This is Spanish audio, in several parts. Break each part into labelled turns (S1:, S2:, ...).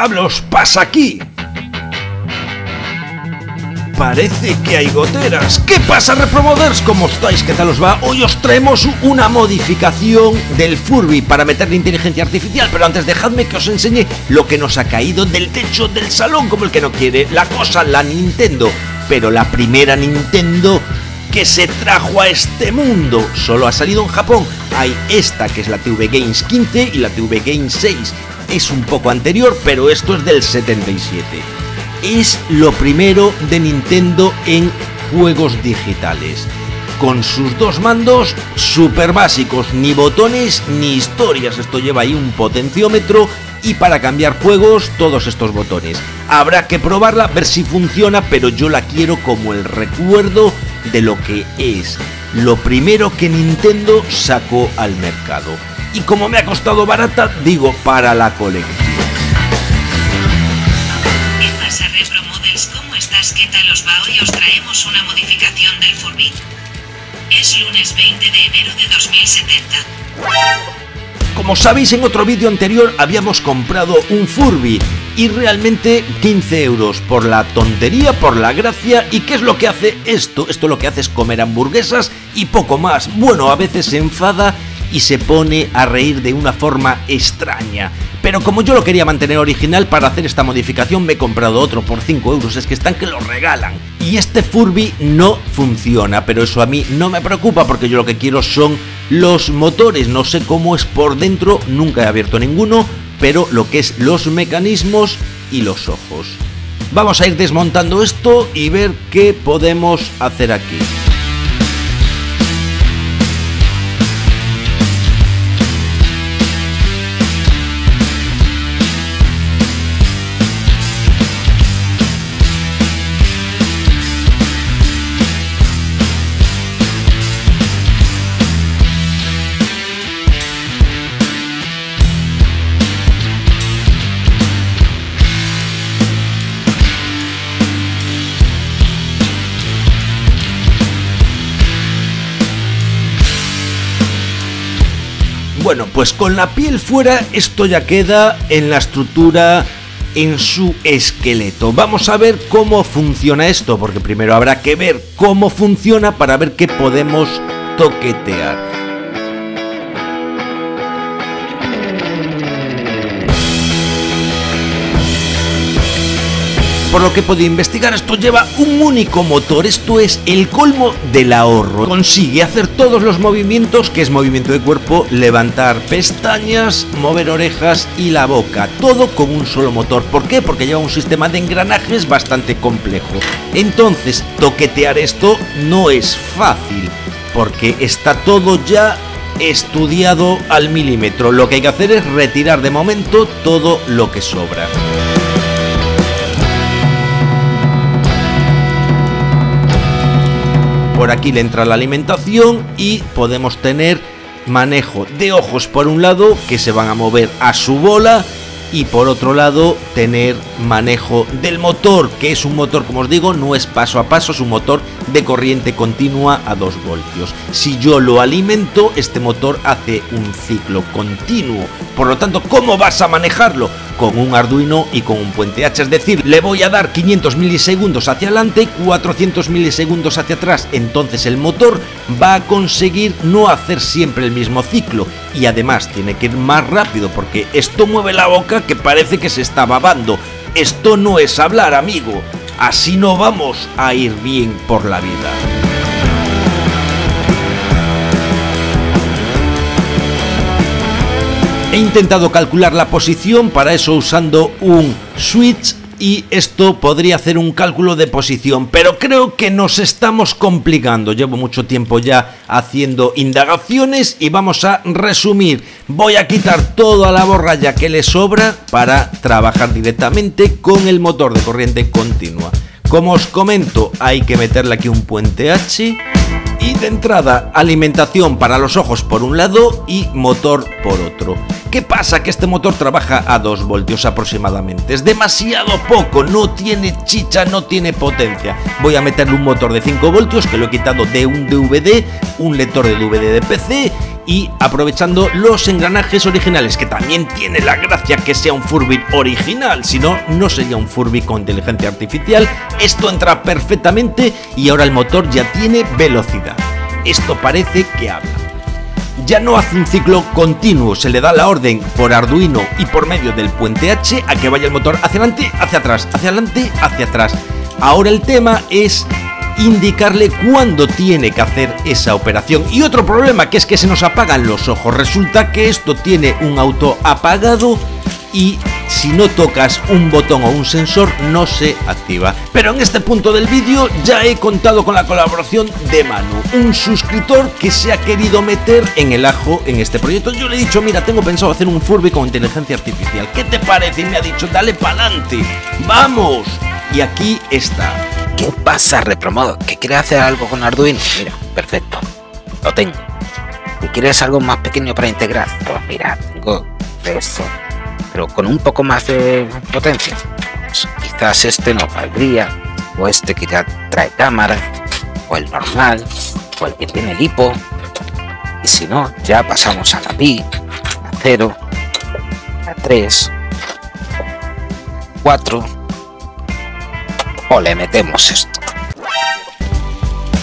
S1: diablos pasa aquí? Parece que hay goteras. ¿Qué pasa, Repromoders? ¿Cómo estáis? ¿Qué tal os va? Hoy os traemos una modificación del Furby para meterle inteligencia artificial, pero antes dejadme que os enseñe lo que nos ha caído del techo del salón, como el que no quiere. La cosa, la Nintendo. Pero la primera Nintendo que se trajo a este mundo. Solo ha salido en Japón. Hay esta que es la TV Games 15 y la TV Games 6. Es un poco anterior, pero esto es del 77. Es lo primero de Nintendo en juegos digitales. Con sus dos mandos super básicos, ni botones ni historias. Esto lleva ahí un potenciómetro y para cambiar juegos todos estos botones. Habrá que probarla, ver si funciona, pero yo la quiero como el recuerdo de lo que es lo primero que Nintendo sacó al mercado. Y como me ha costado barata, digo para la colección.
S2: ¿Qué pasa, Repro Models? ¿Cómo estás? ¿Qué tal os va? Hoy os traemos una modificación del Furby. Es lunes 20 de enero de 2070.
S1: Como sabéis en otro vídeo anterior habíamos comprado un Furby y realmente 15 euros por la tontería, por la gracia y ¿qué es lo que hace esto? Esto lo que hace es comer hamburguesas y poco más. Bueno, a veces se enfada y se pone a reír de una forma extraña. Pero como yo lo quería mantener original, para hacer esta modificación me he comprado otro por 5 euros, es que están que lo regalan. Y este Furby no funciona, pero eso a mí no me preocupa porque yo lo que quiero son los motores, no sé cómo es por dentro, nunca he abierto ninguno, pero lo que es los mecanismos y los ojos. Vamos a ir desmontando esto y ver qué podemos hacer aquí. Bueno, pues con la piel fuera esto ya queda en la estructura en su esqueleto. Vamos a ver cómo funciona esto, porque primero habrá que ver cómo funciona para ver qué podemos toquetear. Por lo que he podido investigar, esto lleva un único motor, esto es el colmo del ahorro. Consigue hacer todos los movimientos, que es movimiento de cuerpo, levantar pestañas, mover orejas y la boca, todo con un solo motor. ¿Por qué? Porque lleva un sistema de engranajes bastante complejo. Entonces, toquetear esto no es fácil, porque está todo ya estudiado al milímetro. Lo que hay que hacer es retirar de momento todo lo que sobra. Por aquí le entra la alimentación y podemos tener manejo de ojos por un lado que se van a mover a su bola y por otro lado tener manejo del motor que es un motor como os digo no es paso a paso es un motor de corriente continua a 2 voltios. Si yo lo alimento este motor hace un ciclo continuo. Por lo tanto cómo vas a manejarlo con un Arduino y con un puente H. Es decir le voy a dar 500 milisegundos hacia adelante 400 milisegundos hacia atrás. Entonces el motor va a conseguir no hacer siempre el mismo ciclo. Y además tiene que ir más rápido porque esto mueve la boca que parece que se está babando. Esto no es hablar, amigo. Así no vamos a ir bien por la vida. He intentado calcular la posición para eso usando un switch y esto podría hacer un cálculo de posición, pero creo que nos estamos complicando. Llevo mucho tiempo ya haciendo indagaciones y vamos a resumir. Voy a quitar toda la borralla que le sobra para trabajar directamente con el motor de corriente continua. Como os comento, hay que meterle aquí un puente H y de entrada alimentación para los ojos por un lado y motor por otro. ¿Qué pasa? Que este motor trabaja a 2 voltios aproximadamente. Es demasiado poco, no tiene chicha, no tiene potencia. Voy a meterle un motor de 5 voltios que lo he quitado de un DVD, un lector de DVD de PC y aprovechando los engranajes originales, que también tiene la gracia que sea un Furby original, si no, no sería un Furby con inteligencia artificial. Esto entra perfectamente y ahora el motor ya tiene velocidad. Esto parece que habla. Ya no hace un ciclo continuo, se le da la orden por Arduino y por medio del puente H a que vaya el motor hacia adelante, hacia atrás, hacia adelante, hacia atrás. Ahora el tema es indicarle cuándo tiene que hacer esa operación. Y otro problema que es que se nos apagan los ojos. Resulta que esto tiene un auto apagado y si no tocas un botón o un sensor no se activa. Pero en este punto del vídeo ya he contado con la colaboración de Manu, un suscriptor que se ha querido meter en el ajo en este proyecto. Yo le he dicho, mira, tengo pensado hacer un Furby con inteligencia artificial. ¿Qué te parece? Y me ha dicho, dale pa'lante, vamos. Y aquí está.
S3: ¿Qué pasa, Repromodo? ¿Que quieres hacer algo con Arduino? Mira, perfecto. Lo tengo. ¿Y quieres algo más pequeño para integrar? Pues mira, tengo esto. Con un poco más de potencia. Pues quizás este no valdría. O este que ya trae cámara. O el normal. O el que tiene el hipo. Y si no, ya pasamos a la Pi, a 0, a 3, 4 o le metemos esto.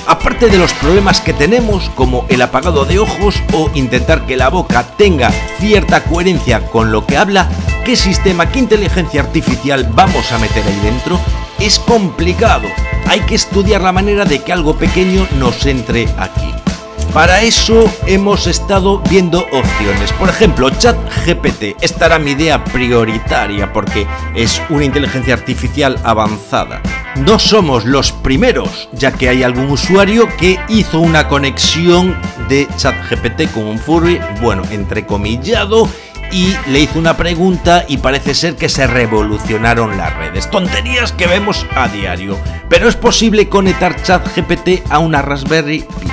S1: Aparte de los problemas que tenemos, como el apagado de ojos o intentar que la boca tenga cierta coherencia con lo que habla, ¿qué sistema, qué inteligencia artificial vamos a meter ahí dentro? Es complicado. Hay que estudiar la manera de que algo pequeño nos entre aquí. Para eso hemos estado viendo opciones. Por ejemplo, ChatGPT. Esta era mi idea prioritaria porque es una inteligencia artificial avanzada. No somos los primeros, ya que hay algún usuario que hizo una conexión de ChatGPT con un Furry, bueno, entrecomillado, y le hizo una pregunta y parece ser que se revolucionaron las redes. Tonterías que vemos a diario. Pero es posible conectar ChatGPT a una Raspberry Pi.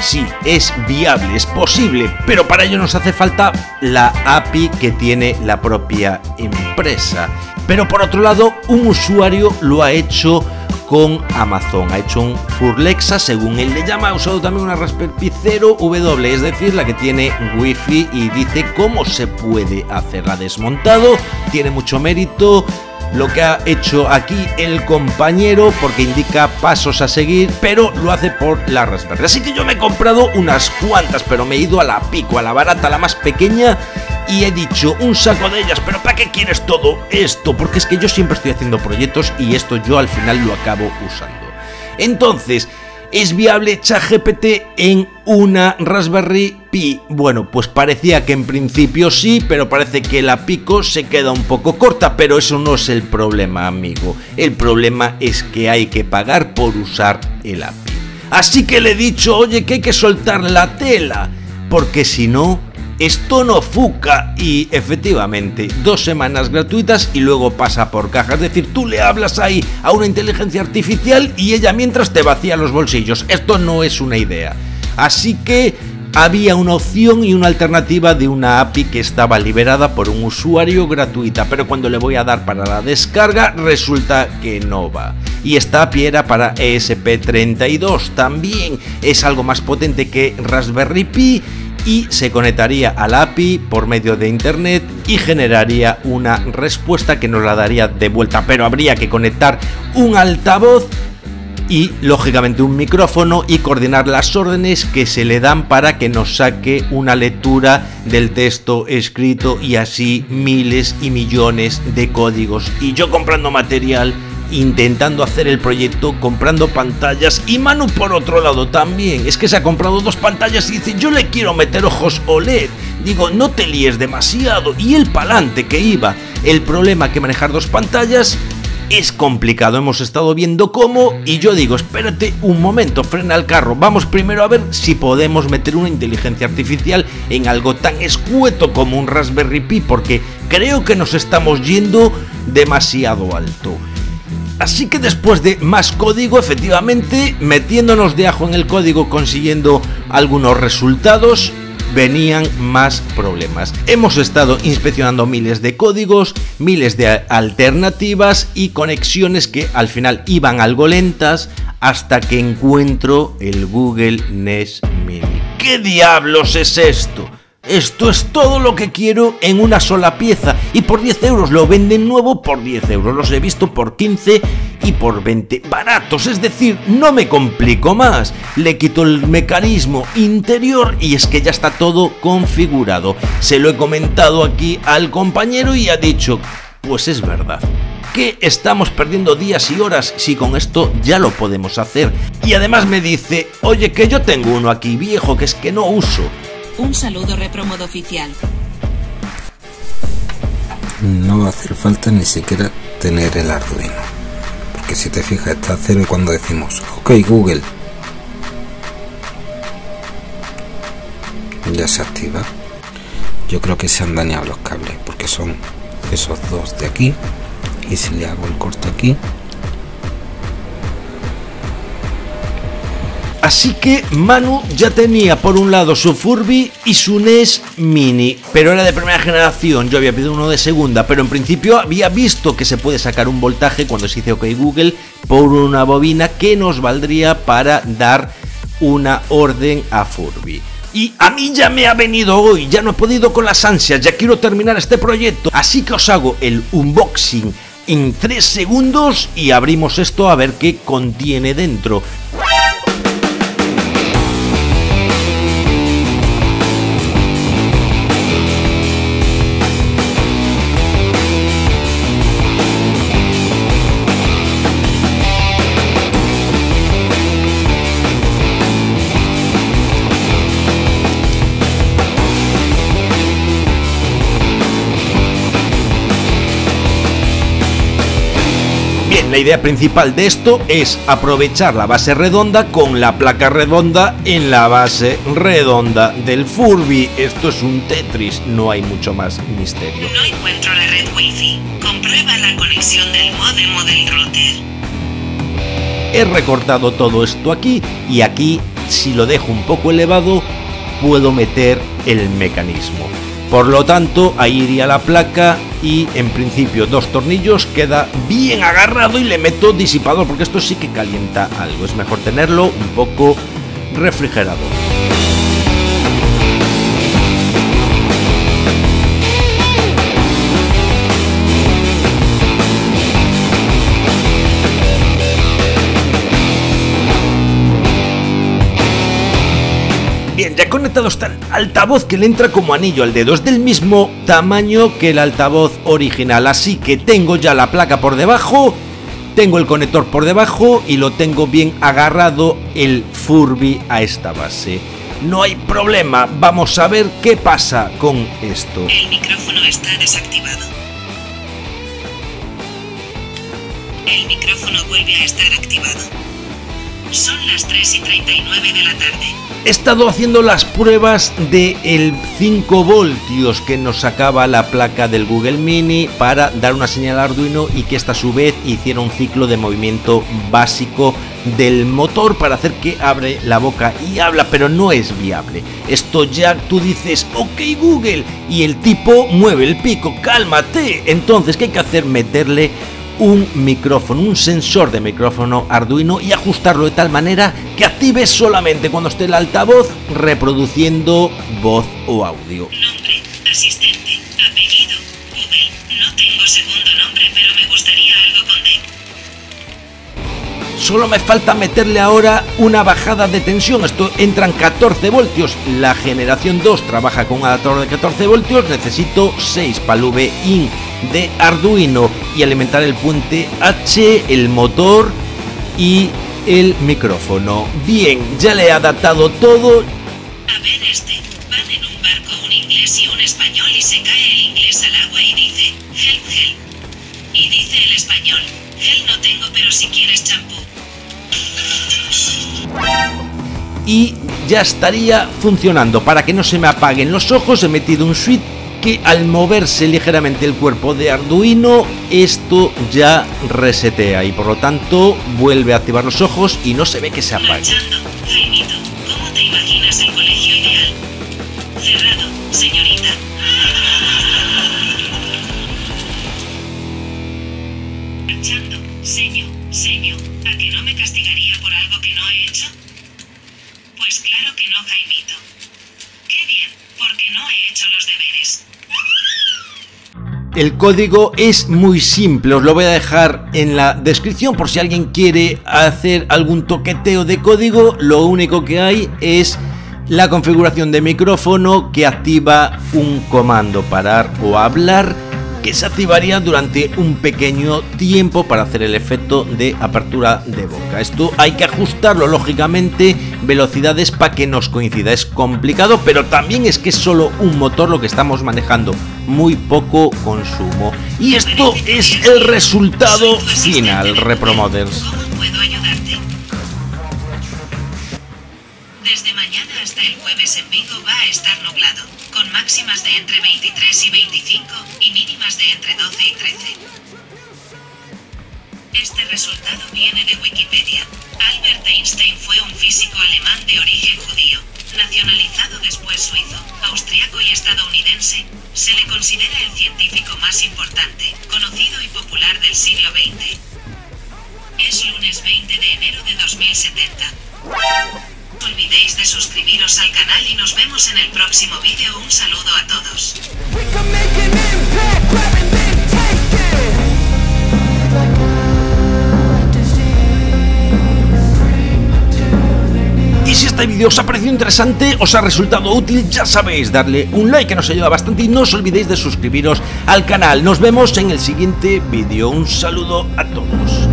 S1: Sí, es viable, es posible, pero para ello nos hace falta la API que tiene la propia empresa. Pero por otro lado, un usuario lo ha hecho con Amazon. Ha hecho un Furlexa, según él le llama, ha usado también una Raspberry Pi 0W, es decir, la que tiene Wi-Fi y dice cómo se puede hacer. Ha desmontado, tiene mucho mérito, lo que ha hecho aquí el compañero porque indica pasos a seguir, pero lo hace por la Raspberry. Así que yo me he comprado unas cuantas, pero me he ido a la pico, a la barata, la más pequeña y he dicho un saco de ellas, pero ¿para qué quieres todo esto? Porque es que yo siempre estoy haciendo proyectos y esto yo al final lo acabo usando. Entonces, ¿Es viable ChatGPT en una Raspberry Pi? Bueno, pues parecía que en principio sí, pero parece que la Pico se queda un poco corta, pero eso no es el problema, amigo. El problema es que hay que pagar por usar el API. Así que le he dicho, oye, que hay que soltar la tela, porque si no, esto no fuca y efectivamente dos semanas gratuitas y luego pasa por caja. Es decir, tú le hablas ahí a una inteligencia artificial y ella mientras te vacía los bolsillos. Esto no es una idea. Así que había una opción y una alternativa de una API que estaba liberada por un usuario gratuita, pero cuando le voy a dar para la descarga resulta que no va. Y esta API era para ESP32 también, es algo más potente que Raspberry Pi y se conectaría al API por medio de internet y generaría una respuesta que nos la daría de vuelta, pero habría que conectar un altavoz y lógicamente un micrófono y coordinar las órdenes que se le dan para que nos saque una lectura del texto escrito y así miles y millones de códigos. Y yo comprando material intentando hacer el proyecto, comprando pantallas y Manu por otro lado también. Es que se ha comprado dos pantallas y dice, yo le quiero meter ojos OLED. Digo, no te líes demasiado. Y el palante que iba. El problema que manejar dos pantallas es complicado, hemos estado viendo cómo y yo digo, espérate un momento, frena el carro, vamos primero a ver si podemos meter una inteligencia artificial en algo tan escueto como un Raspberry Pi, porque creo que nos estamos yendo demasiado alto. Así que después de más código, efectivamente, metiéndonos de ajo en el código, consiguiendo algunos resultados, venían más problemas. Hemos estado inspeccionando miles de códigos, miles de alternativas y conexiones que al final iban algo lentas hasta que encuentro el Google Nest Mini. ¿Qué diablos es esto? Esto es todo lo que quiero en una sola pieza y por 10 euros lo venden nuevo por 10 euros. Los he visto por 15 y por 20 baratos, es decir, no me complico más. Le quito el mecanismo interior y es que ya está todo configurado. Se lo he comentado aquí al compañero y ha dicho, pues es verdad. Que estamos perdiendo días y horas si con esto ya lo podemos hacer. Y además me dice, oye que yo tengo uno aquí viejo que es que no uso.
S2: Un saludo repromodo oficial.
S4: No va a hacer falta ni siquiera tener el Arduino. Porque si te fijas está a cero cuando decimos, ok Google, ya se activa. Yo creo que se han dañado los cables porque son esos dos de aquí. Y si le hago el corte aquí,
S1: Así que Manu ya tenía por un lado su Furby y su NES Mini, pero era de primera generación, yo había pedido uno de segunda, pero en principio había visto que se puede sacar un voltaje cuando se dice OK Google por una bobina que nos valdría para dar una orden a Furby. Y a mí ya me ha venido hoy, ya no he podido con las ansias, ya quiero terminar este proyecto, así que os hago el unboxing en 3 segundos y abrimos esto a ver qué contiene dentro. Bien, la idea principal de esto es aprovechar la base redonda con la placa redonda en la base redonda del Furby. Esto es un Tetris, no hay mucho más misterio.
S2: No encuentro la red Wi-Fi. Comprueba la conexión del modem o del router.
S1: He recortado todo esto aquí y aquí, si lo dejo un poco elevado, puedo meter el mecanismo. Por lo tanto, ahí iría la placa y en principio dos tornillos queda bien agarrado y le meto disipador porque esto sí que calienta algo. Es mejor tenerlo un poco refrigerado. Ya conectado está el altavoz que le entra como anillo al dedo. Es del mismo tamaño que el altavoz original. Así que tengo ya la placa por debajo, tengo el conector por debajo y lo tengo bien agarrado el Furby a esta base. No hay problema, vamos a ver qué pasa con esto.
S2: El micrófono está desactivado. El micrófono vuelve a estar activado. Son las 3 y 39 de la tarde.
S1: He estado haciendo las pruebas de el 5 voltios que nos sacaba la placa del Google Mini para dar una señal Arduino y que esta a su vez hiciera un ciclo de movimiento básico del motor para hacer que abre la boca y habla, pero no es viable. Esto ya tú dices, ok Google, y el tipo mueve el pico, cálmate. Entonces, ¿qué hay que hacer? Meterle un micrófono, un sensor de micrófono Arduino y ajustarlo de tal manera que active solamente cuando esté el altavoz reproduciendo voz o audio.
S2: Nombre, asistente, apellido, Google. No tengo segundo nombre, pero me gustaría algo con D.
S1: Solo me falta meterle ahora una bajada de tensión. Esto entran 14 voltios. La generación 2 trabaja con un adaptador de 14 voltios. Necesito 6 para el V-IN de Arduino y alimentar el puente H, el motor y el micrófono. Bien, ya le he adaptado todo.
S2: A ver este. Van en un barco un inglés y un español y se cae el inglés al agua y dice, help, help. Y dice el español, help no tengo pero si quieres champú.
S1: y ya estaría funcionando. Para que no se me apaguen los ojos he metido un switch que al moverse ligeramente el cuerpo de Arduino esto ya resetea y por lo tanto vuelve a activar los ojos y no se ve que se apague.
S2: El
S1: código es muy simple, os lo voy a dejar en la descripción por si alguien quiere hacer algún toqueteo de código. Lo único que hay es la configuración de micrófono que activa un comando parar o hablar que se activaría durante un pequeño tiempo para hacer el efecto de apertura de boca. Esto hay que ajustarlo lógicamente, velocidades para que nos coincida. Es complicado, pero también es que es solo un motor lo que estamos manejando, muy poco consumo. Y esto es el resultado final, Repromoders.
S2: ¿Cómo puedo ayudarte? Desde mañana hasta el jueves en Vigo va a estar nublado, con máximas de entre 23 y 25 y mínimas de entre 12 y 13. Este resultado viene de Wikipedia. Albert Einstein fue un físico alemán de origen judío, nacionalizado después suizo, austriaco y estadounidense. Se le considera el científico más importante, conocido y popular del siglo XX. Es lunes 20 de enero de 2070. No olvidéis de suscribiros al canal y nos vemos en el próximo vídeo. Un saludo a todos.
S1: Y si este vídeo os ha parecido interesante, os ha resultado útil, ya sabéis, darle un like que nos ayuda bastante y no os olvidéis de suscribiros al canal. Nos vemos en el siguiente vídeo. Un saludo a todos.